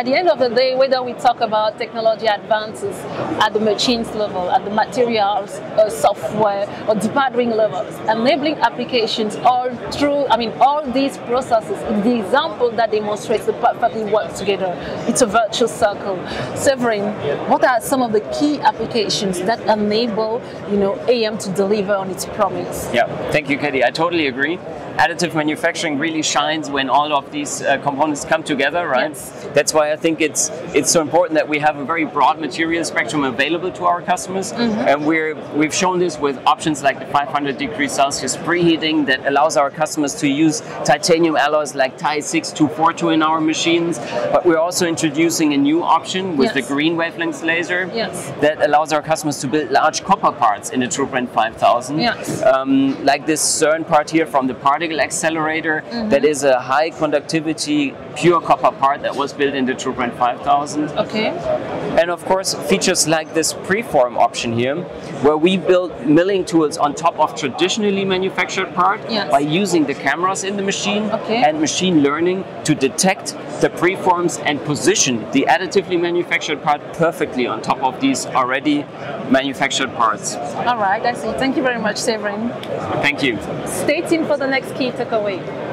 at the end of the day, whether we talk about technology advances at the machines level, at the materials, uh, software, or debugging levels, enabling applications all through, I mean, all these processes, the example that demonstrates the perfectly work together. It's a virtual circle. Severin, what are some of the key applications that enable, you know, AM to deliver on its promise? Yeah, thank you, Katie. I totally agree additive manufacturing really shines when all of these uh, components come together, right? Yes. That's why I think it's it's so important that we have a very broad material spectrum available to our customers, mm-hmm. and we're we've shown this with options like the 500 degrees Celsius preheating that allows our customers to use titanium alloys like Ti 6242 in our machines. But we're also introducing a new option with yes. the green wavelength laser yes. that allows our customers to build large copper parts in the TruPrint 5000. Yes. Um, like this CERN part here from the particle accelerator mm-hmm. that is a high conductivity pure copper part that was built into TruPrint 5000. Okay. And of course, features like this preform option here, where we build milling tools on top of traditionally manufactured part yes. by using the cameras in the machine okay. and machine learning to detect the preforms and position the additively manufactured part perfectly on top of these already manufactured parts. All right, I see. Thank you very much, Severin. Thank you. Stay tuned for the next key takeaway.